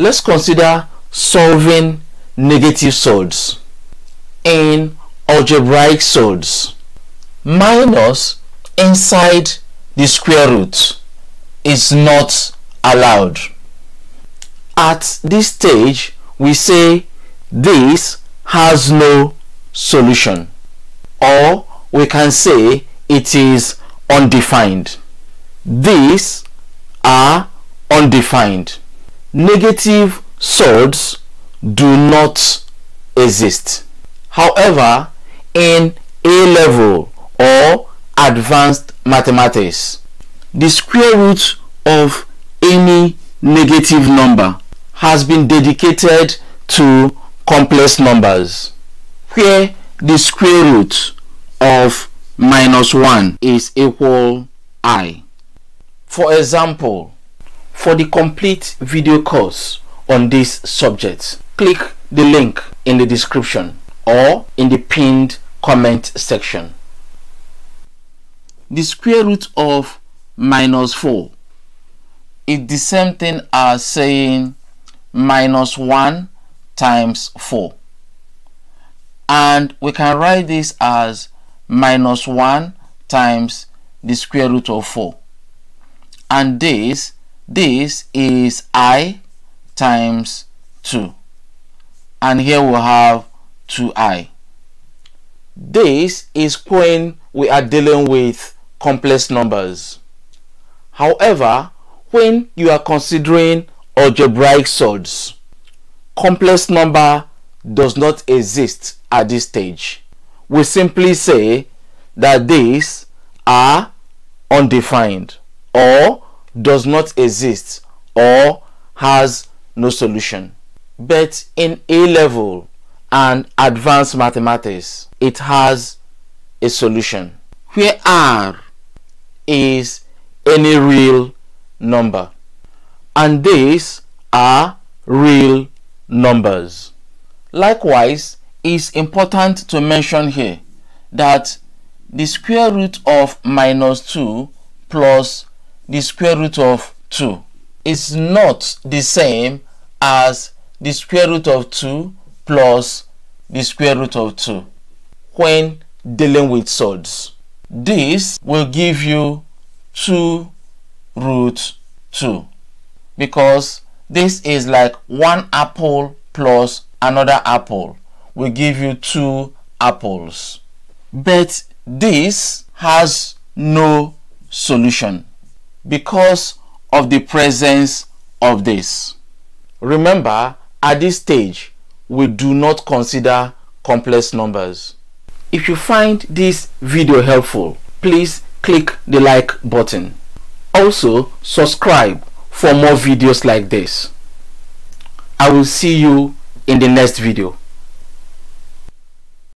let's consider solving negative surds in algebraic surds. Minus inside the square root is not allowed. At this stage, we say this has no solution or we can say it is undefined. These are undefined. Negative surds do not exist. However, in A level or advanced mathematics, the square root of any negative number has been dedicated to complex numbers where the square root of minus 1 is equal i. For example, for the complete video course on this subject, click the link in the description or in the pinned comment section. The square root of minus 4 is the same thing as saying minus 1 times 4 and we can write this as minus 1 times the square root of 4 and this this is i times 2 and here we have 2i this is when we are dealing with complex numbers. However when you are considering algebraic surds complex number does not exist at this stage. We simply say that these are undefined or does not exist or has no solution. But in A level and advanced mathematics, it has a solution where R is any real number and these are real numbers. Likewise, it's important to mention here that the square root of minus 2 plus the square root of 2 is not the same as the square root of 2 plus the square root of 2 when dealing with surds. This will give you 2 root 2 because this is like one apple plus another apple will give you two apples. But this has no solution because of the presence of this. Remember, at this stage, we do not consider complex numbers. If you find this video helpful, please click the like button. Also, subscribe for more videos like this. I will see you in the next video.